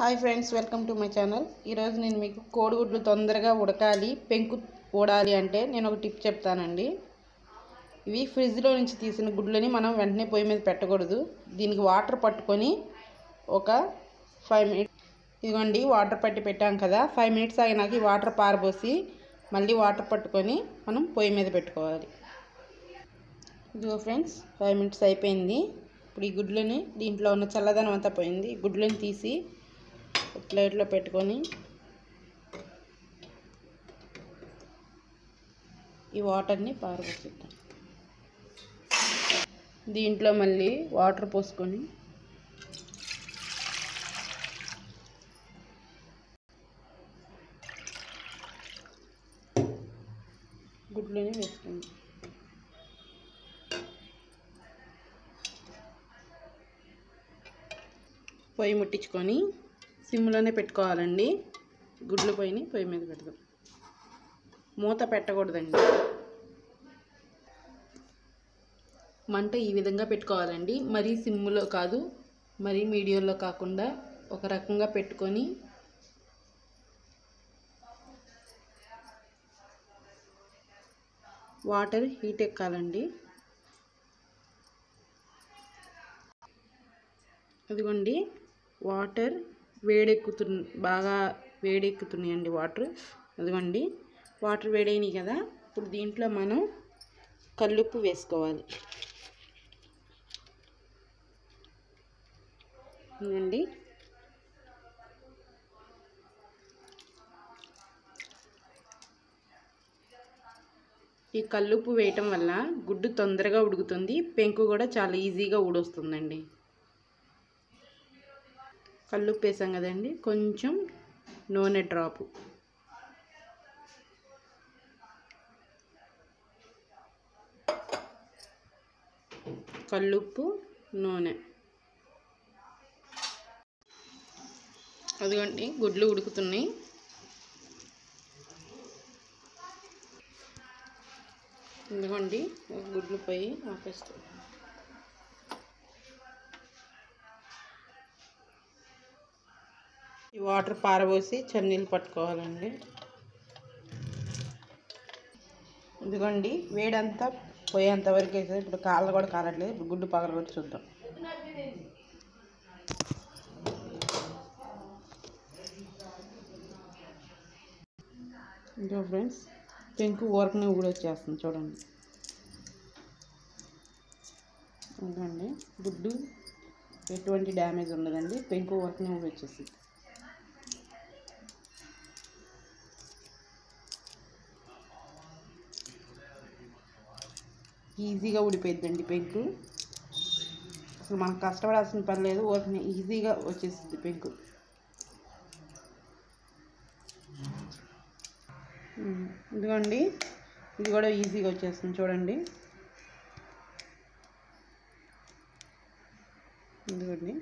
Hi friends welcome to my channel. ఈరోజు నేను మీకు కోడిగుడ్లు తొందరగా ఉడకాలి పెంకు ఊడాలి అంటే నేను ఒక టిప్ చెప్తానండి. ఇవి ఫ్రిడ్జ్లో నుంచి తీసిన గుడ్లని మనం వెంటనే పొయ్యి మీద పెట్టకూడదు. దీనికి వాటర్ పట్టుకొని ఒక ఫైవ్ మినిట్స్ ఇదిగోండి వాటర్ పట్టి పెట్టాం కదా. ఫైవ్ మినిట్స్ అయినాక ఈ వాటర్ పారబోసి మళ్ళీ వాటర్ పట్టుకొని మనం పొయ్యి మీద పెట్టుకోవాలి. ఇదిగో ఫ్రెండ్స్ ఫైవ్ మినిట్స్ అయిపోయింది. ఇప్పుడు ఈ గుడ్లని దీంట్లో ఉన్న చల్లదనం అంతా పోయింది. గుడ్లను గుడ్లని తీసి ప్లేట్లో పెట్టుకొని ఈ వాటర్ని పారబోసిద్దాం. దీంట్లో మళ్ళీ వాటర్ పోసుకొని గుడ్లని వేసుకుందాం. పొయ్యి ముట్టించుకొని సిమ్లోనే పెట్టుకోవాలండి. గుడ్లు పొయ్యిని పొయ్యి మీద పెడదాం. మూత పెట్టకూడదండి. మంట ఈ విధంగా పెట్టుకోవాలండి. మరీ సిమ్లో కాదు మరీ మీడియంలో కాకుండా ఒక రకంగా పెట్టుకొని వాటర్ హీట్ ఎక్కాలండి. అదిగోండి వాటర్ వేడెక్కుతు బాగా వేడెక్కుతున్నాయండి వాటర్. అదిగోండి వాటర్ వేడైనాయి కదా ఇప్పుడు దీంట్లో మనం కల్లుప్పు వేసుకోవాలి. అండి ఈ కల్లుప్పు వేయటం వల్ల గుడ్డు తొందరగా ఉడుకుతుంది పెంకు కూడా చాలా ఈజీగా ఊడొస్తుందండి. కల్లుప్పు వేసాం కదండి. కొంచెం నూనె డ్రాపు కల్లుప్పు నూనె. అదిగోండి గుడ్లు ఉడుకుతున్నాయి. ఇదిగోండి గుడ్లు పోయి ఆపేస్తాం ఈ వాటర్ పారబోసి చన్నీళ్ళు పట్టుకోవాలండి. ఇదిగోండి వేడంతా పోయేంత వరకు వేసేది ఇప్పుడు కాళ్ళు కూడా కాలట్లేదు. ఇప్పుడు గుడ్డు పగల చూద్దాం. ఇంకో ఫ్రెండ్స్ పెంకు ఊరకనే ఊడొచ్చేస్తుంది చూడండి. ఇదిగోండి గుడ్డు ఎటువంటి డ్యామేజ్ ఉండదండి. పెంకు ఊరకనే ఊడొచ్చేసింది ఈజీగా ఊడిపోయిద్దండి పెంకు అసలు మనం కష్టపడాల్సిన పని లేదు ఊరికనే ఈజీగా వచ్చేసింది పెంకు ఇదిగోండి ఇది కూడా ఈజీగా వచ్చేస్తుంది చూడండి. ఇదిగోండి.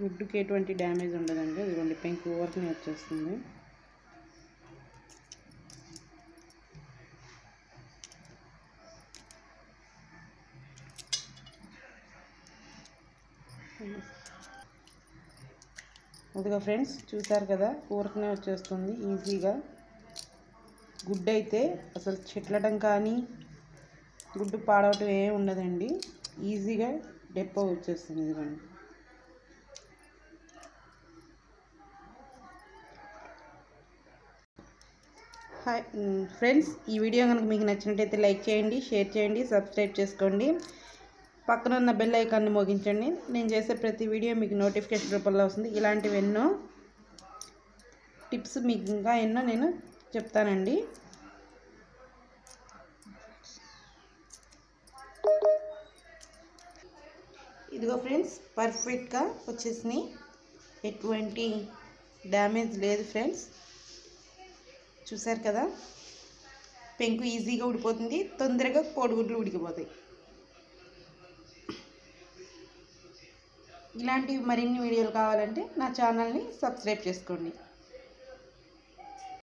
గుడ్డుకి ఎటువంటి డ్యామేజ్ ఉండదండి. ఇదిగోండి పెంకు ఊరికనే వచ్చేస్తుంది. ఇదిగో ఫ్రెండ్స్ చూసారు కదా? కూరకనే వచ్చేస్తుంది ఈజీగా. గుడ్డు అయితే అసలు చిట్లటం కానీ గుడ్డు పాడవటం ఏ ఉండదండి. ఈజీగా డెపో వచ్చేస్తుంది ఇదిగోండి. హాయ్ ఫ్రెండ్స్ ఈ వీడియో కనుక మీకు నచ్చినట్టయితే లైక్ చేయండి షేర్ చేయండి సబ్స్క్రైబ్ చేసుకోండి. పక్కన ఉన్న బెల్ ఐకాన్ని మోగించండి. నేను చేసే ప్రతి వీడియో మీకు నోటిఫికేషన్ రూపంలో వస్తుంది. ఇలాంటివి ఎన్నో టిప్స్ మీకు ఇంకా ఎన్నో నేను చెప్తానండి. ఇదిగో ఫ్రెండ్స్ పర్ఫెక్ట్గా వచ్చేసినాయి. ఎటువంటి డ్యామేజ్ లేదు ఫ్రెండ్స్ చూసారు కదా? పెంకు ఈజీగా ఉడిపోతుంది తొందరగా కోడిగుడ్లు ఉడికిపోతాయి. ఇలాంటి మరిన్ని వీడియోలు కావాలంటే నా ఛానల్ని సబ్స్క్రైబ్ చేసుకోండి.